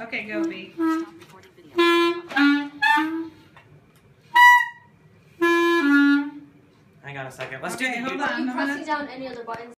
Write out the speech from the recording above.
Okay, go B. Hang on a second. Let's Okay, do it. hold on. Are you pressing down any other buttons?